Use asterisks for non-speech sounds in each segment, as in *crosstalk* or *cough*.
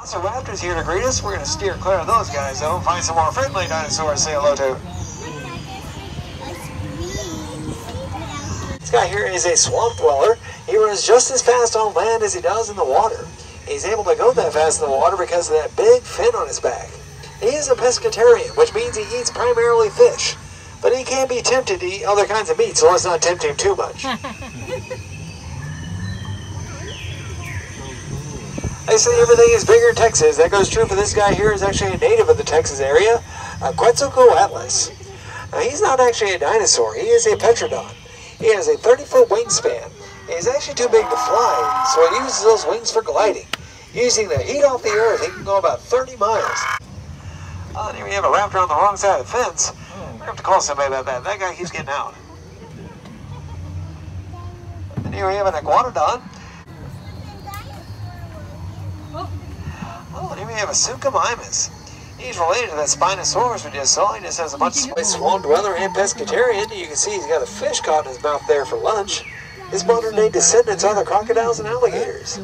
Lots of raptors here to greet us. We're going to steer clear of those guys, though. Find some more friendly dinosaurs to say hello to. This guy here is a swamp dweller. He runs just as fast on land as he does in the water. He's able to go that fast in the water because of that big fin on his back. He is a pescatarian, which means he eats primarily fish. But he can't be tempted to eat other kinds of meat, so let's not tempt him too much. *laughs* They say everything is bigger in Texas. That goes true for this guy here. Is actually a native of the Texas area, uh, Quetzalcoatlus. Now, he's not actually a dinosaur. He is a petrodon. He has a 30-foot wingspan. He's actually too big to fly, so he uses those wings for gliding. Using the heat off the earth, he can go about 30 miles. Oh, and here we have a raptor on the wrong side of the fence. We have to call somebody about that. That guy keeps getting out. And here we have an iguanodon. Oh, and here we have a Suchomimus. He's related to that Spinosaurus we just saw. He just has a bunch of swamp dweller and pescatarian. You can see he's got a fish caught in his mouth there for lunch. His modern day descendants are the crocodiles and alligators.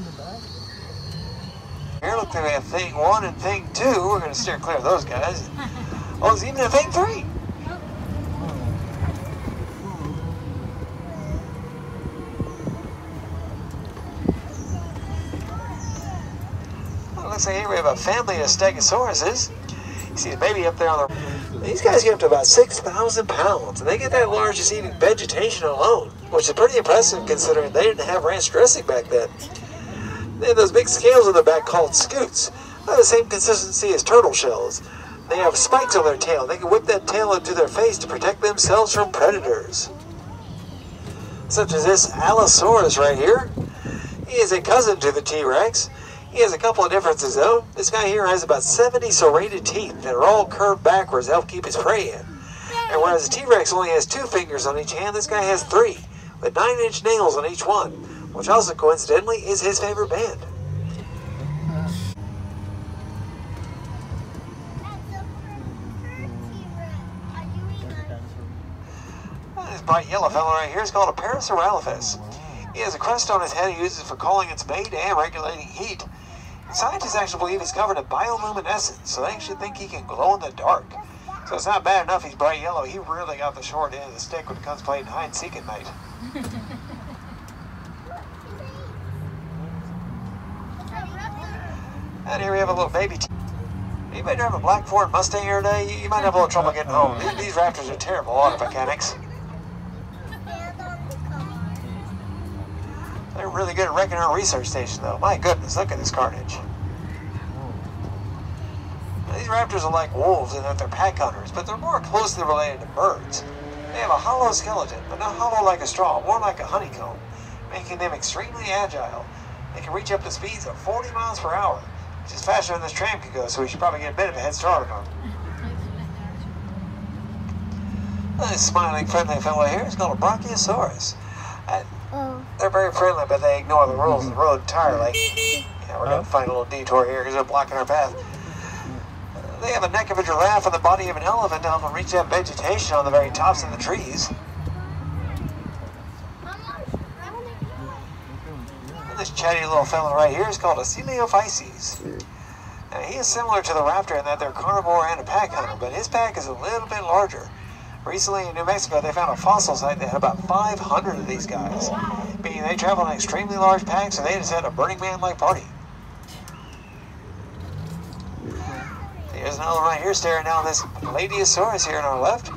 Here, look, we have thing one and thing two. We're going to steer clear of those guys. Oh, there's even a thing three. Well, here we have a family of Stegosauruses. You see the baby up there on the... These guys get up to about 6,000 pounds, and they get that large just eating vegetation alone, which is pretty impressive considering they didn't have ranch dressing back then. They have those big scales on their back called scutes. They have the same consistency as turtle shells. They have spikes on their tail. They can whip that tail into their face to protect themselves from predators. Such as this Allosaurus right here. He is a cousin to the T-Rex. He has a couple of differences though. This guy here has about 70 serrated teeth that are all curved backwards to help keep his prey in. And whereas the T-Rex only has two fingers on each hand, this guy has three, with nine inch nails on each one, which also coincidentally is his favorite band. This bright yellow fellow right here is called a Parasaurolophus. He has a crest on his head he uses for calling its mate and regulating heat. Scientists actually believe he's covered in bioluminescence, so they actually think he can glow in the dark. So it's not bad enough he's bright yellow, he really got the short end of the stick when it comes to playing hide and seek at night. And here we have a little baby. Might drive a black Ford Mustang here today, you, you might have a little trouble getting home. These, these Raptors are terrible auto mechanics. They're really good at wrecking our research station, though. My goodness, look at this carnage. Now, these raptors are like wolves in that they're pack hunters, but they're more closely related to birds. They have a hollow skeleton, but not hollow like a straw, more like a honeycomb, making them extremely agile. They can reach up to speeds of 40 miles per hour, which is faster than this tram could go, so we should probably get a bit of a head start on them. This smiling, friendly fellow here is called a Brachiosaurus. They're very friendly, but they ignore the rules of the road entirely. Yeah, we're going to find a little detour here because they're blocking our path. Uh, They have the neck of a giraffe and the body of an elephant to help them reach that vegetation on the very tops of the trees. And this chatty little fellow right here is called a Coelophysis. Now, he is similar to the raptor in that they're carnivore and a pack hunter, but his pack is a little bit larger. Recently in New Mexico, they found a fossil site that had about 500 of these guys. Meaning they travel in extremely large packs and they just had a Burning Man-like party. Here's another one right here staring down this Plateosaurus here on our left.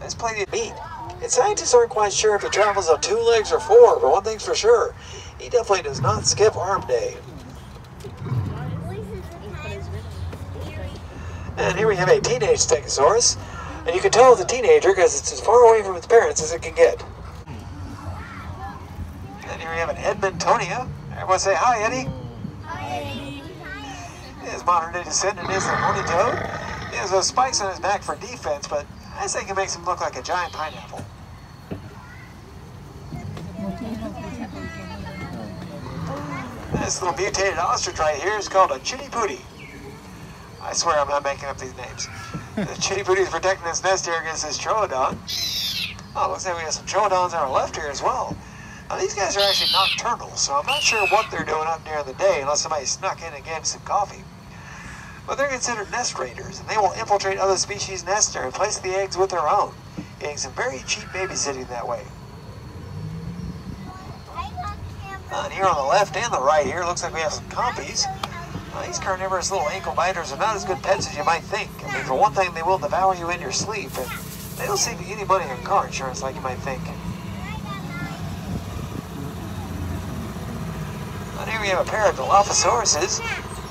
This plenty of meat. And scientists aren't quite sure if he travels on two legs or four, but one thing's for sure, he definitely does not skip arm day. And here we have a teenage Stegosaurus. And you can tell it's a teenager because it's as far away from its parents as it can get. Here we have an Edmontonia. Everyone say hi, Eddie. Hi. His modern day descendant is the horny toad. He has those spikes on his back for defense, but I think it makes him look like a giant pineapple. This little mutated ostrich right here is called a Citipati. I swear I'm not making up these names. The Citipati is protecting its nest here against this troodon. Oh, looks like we have some troodons on our left here as well. Now, these guys are actually nocturnal, so I'm not sure what they're doing up during the day unless somebody snuck in and gave them some coffee. But they're considered nest raiders, and they will infiltrate other species' nests and replace the eggs with their own, getting some very cheap babysitting that way. Uh, and here on the left and the right here, looks like we have some compies. Uh, these carnivorous little ankle biters are not as good pets as you might think. I mean, for one thing, they will devour you in your sleep, and they don't seem to get anybody on car insurance like you might think. And here we have a pair of Dilophosaurus.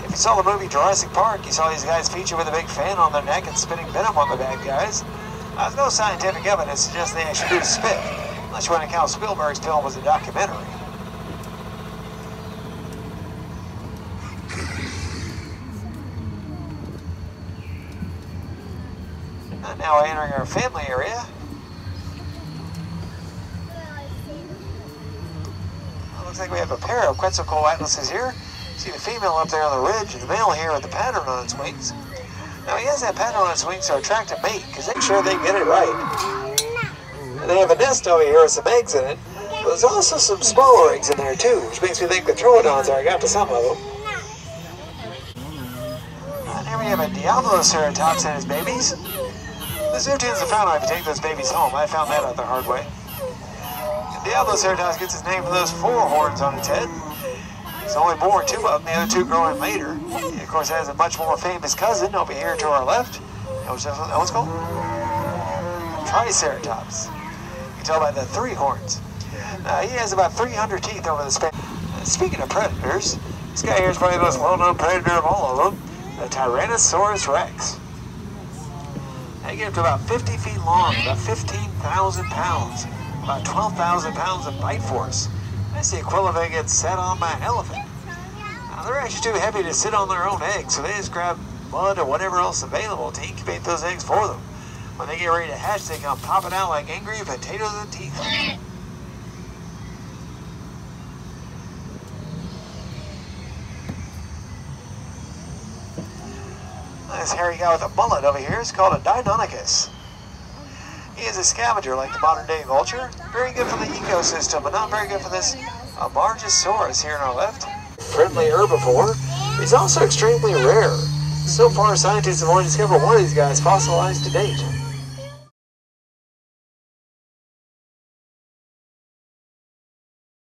If you saw the movie Jurassic Park, you saw these guys feature with a big fan on their neck and spitting venom on the bad guys. Uh, there's no scientific evidence to suggest they actually do spit, unless you want to count Spielberg's film as a documentary. Now entering our family area. Looks like we have a pair of Quetzalcoatluses here. See the female up there on the ridge and the male here with the pattern on its wings. Now he has that pattern on its wings to attract a mate because they sure they get it right. And they have a nest over here with some eggs in it. But there's also some smaller eggs in there too, which makes me think the troodons are got to some of them. And here we have a Diabloceratops and his babies. The zoo tends to frown if you take those babies home. I found that out the hard way. Diabloceratops gets his name from those four horns on its head. He's only born two of them, the other two growing later. Of course, has a much more famous cousin over here to our left. What's that one's called? Triceratops. You can tell by the three horns. Uh, he has about 300 teeth over the span. Uh, speaking of predators, this guy here is probably the most well-known predator of all of them, the Tyrannosaurus rex. They get up to about 50 feet long, about 15,000 pounds, about 12,000 pounds of bite force. That's the equivalent they get set on by an elephant. Now, they're actually too heavy to sit on their own eggs, so they just grab mud or whatever else available to incubate those eggs for them. When they get ready to hatch, they come popping out like angry potatoes and teeth. This hairy guy with a mullet over here is called a Deinonychus. He is a scavenger like the modern day vulture. Very good for the ecosystem, but not very good for this uh, Amargasaurus here on our left. Friendly herbivore. He's also extremely rare. So far, scientists have only discovered one of these guys fossilized to date.